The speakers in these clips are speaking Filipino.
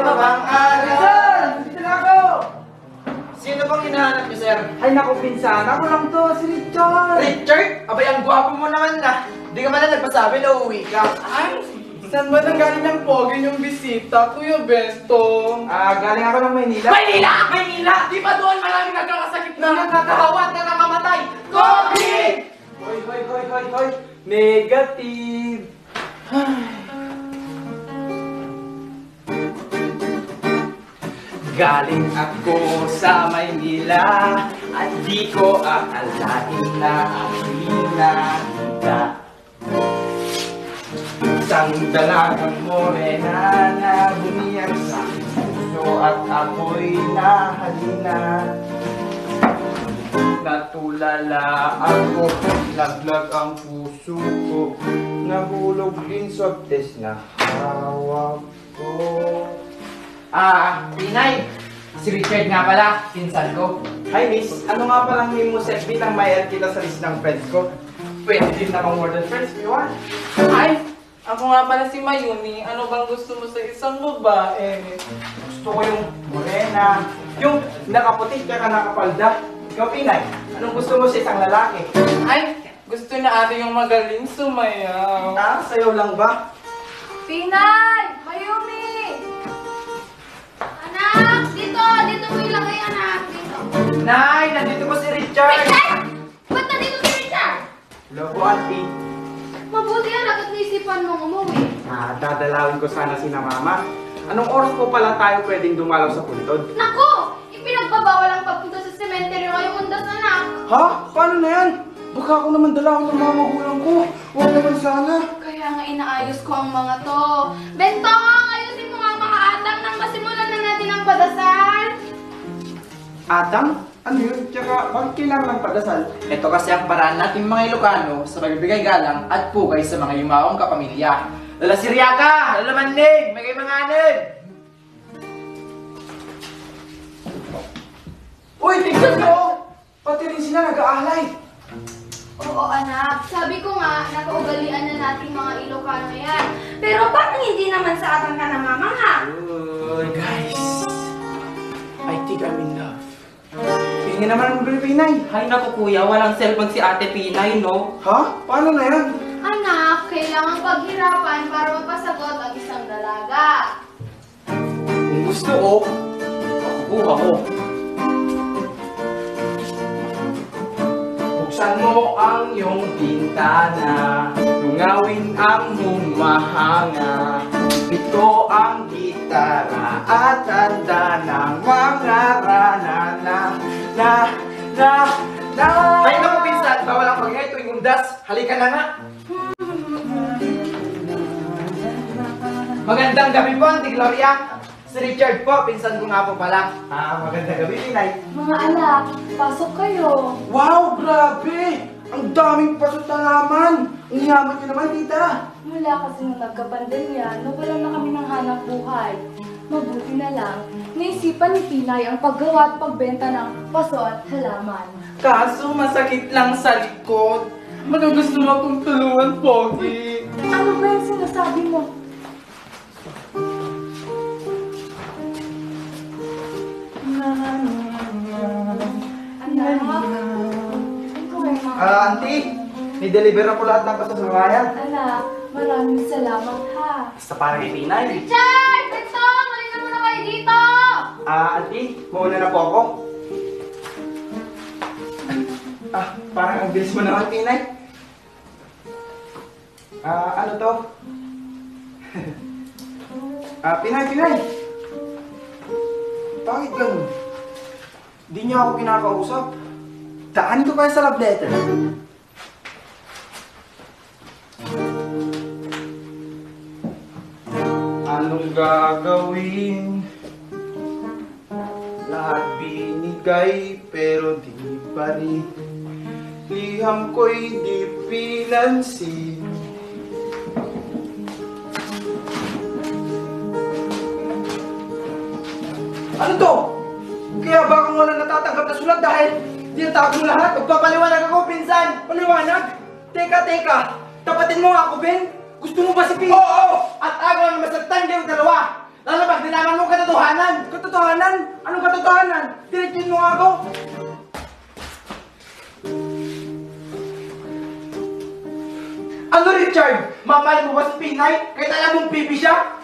Meron bang alam? Sir! Ako! Sino bang hinahanap niyo, sir? Ay naku, pinsan. Ako lang to, si Richard. Richard? Abay, ang gwapo mo naman ah. na. Hindi ka man na nagpasabi na uwi ka. Ay! Saan ba nanggaling ng pogi yung bisita, Kuya Besto? Ah, galing ako ng Maynila. Maynila! Maynila! Di ba doon maraming nagkakasakit na nagkakahawat na namamatay? COVID! Hoy, hoy, hoy, hoy, hoy! Negative! Ay! Galing ako sa Maynila at di ko akalain na ako'y nakita. Isang dalagang morena na bumiyag sa puso at ako'y nahalina. Natulala ako, laglag ang puso ko Nahulog din sa test na hawak ko Ah, Pinay. Si Richard nga pala, pinsan ko. Hi miss, ano nga palang name mo set bilang may kita sa list ng friends ko? Pwede din namang more than friends, if you want. Ay, ako nga pala si Mayumi. Ano bang gusto mo sa isang babae? Gusto ko yung morena, yung nakaputi kaya nakapalda. Ikaw Pinay, anong gusto mo sa isang lalaki? Ay, gusto na ate yung magaling sumayaw. Ah, sayo lang ba? Pinay! Nay, nandito po si Richard. Richard! Ba't nandito si Richard? Lobo auntie. Mabuti anak at naisipan mong umuwi. Ah, dadalawin ko sana si na mama. Anong oras po pala tayo pwedeng dumalaw sa puntod? Naku! Ipinagbabawal ang pagpunta sa sementeryo ngayong undas, anak. Ha? Paano na yan? Baka ako naman dalawin ng mga magulang ko. Huwag naman sana. Kaya nga inaayos ko ang mga to. Bentong! Ayusin mo nga mga atang nang masimulan na natin ang padasal. Atang? Ano yun? Tsaka, bakit kailangan ng padasal? Ito kasi ang paraan nating mga Ilocano sa pagbibigay galang at pugay sa mga yumaong kapamilya. Lala Siriaga! Lala Mandig! May kayo mga anin! Uy, tignan mo! Pati rin sila nag-aalay. Oo, anak. Sabi ko nga, nakaugalian na nating mga Ilocano yan. Pero bakit hindi naman sa atang ka namamangha? Uy, guys. I think I'm in love. Tingin naman ng Pinay. Hay naku kuya, walang cellphone si Ate Pinay, no? Ha? Paano na yan? Anak, kailangan paghirapan para mapasagot ang isang dalaga. Kung gusto ko, makukuha mo. Buksan mo ang iyong bintana, tungawin ang humahanga. Ito ang gitara at tanda ng mga rana na, na, na, na. Hay naku pinsan, bawal ang pagingay tuwing undas. Halika na nga. Magandang gabi po, Auntie Gloria. Si Richard po, pinsan ko nga po pala. Ah, maganda gabi, Pinay. Mga anak, pasok kayo. Wow, grabe! Ang daming pasot na laman! Ang yaman niyo naman, tita! Mula kasi nung nagka-pandemya, nawalan na kami ng hanap buhay. Mabuti na lang, naisipan ni Pinay ang paggawa at pagbenta ng paso at halaman. Kaso masakit lang sa likod. Ano gusto mo kong tulungan, Pogi? Ano ba yung sinasabi mo? Ah, auntie! Ni-deliver na po lahat ng pasasamayan. Anak, maraming salamat ha. Basta para kay Pinay. Richard! Auntie, mauna na po ako. Ah, parang ang bilis mo naman, Pinay. Ah, ano to? ah, Pinay, Pinay! Bakit ganun? Di niya ako kinakausap. Daanin ko kaya sa love letter. Anong gagawin? Lahat binigay pero di pa rin Liham ko'y di pinansin Ano to? Kaya ba kung wala natatanggap na sulat dahil di mo lahat? Magpapaliwanag ako, pinsan! Paliwanag? Teka, teka! Tapatin mo nga ako, Ben! Gusto mo ba si Pete? Oo! At ako ang masaktan kayong dalawa! Lalo pag nalaman mo katotohanan! Katotohanan? Anong katotohanan? Diretsin mo ako. Ano Richard? Mamahal mo ba si Pinay? Kahit alam mong pipi siya?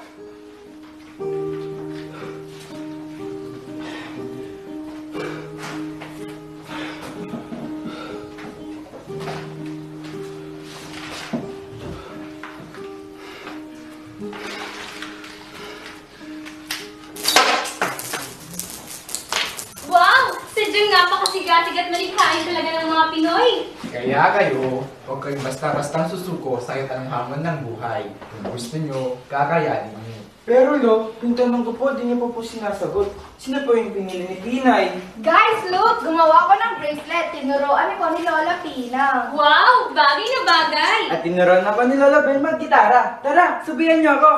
Napakasigasig at malikhain talaga ng mga Pinoy. Kaya kayo, huwag kayong basta-basta susuko sa kahit anong hamon ng buhay. Kung gusto nyo, kakayanin nyo. Pero lo, yung tanong ko po, di niyo pa po sinasagot. Sino po yung pinili ni Pinay? Guys, look! Gumawa ko ng bracelet. Tinuruan ako ni Lola Pina. Wow! Bagay na bagay! At tinuruan ako ni Lola Ben mag-gitara. Tara, subihan niyo ako.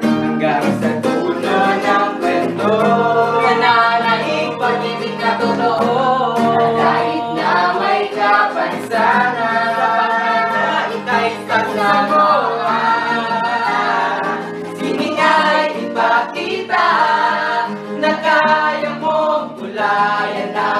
Hanggang sa dulo ng kwento I and I.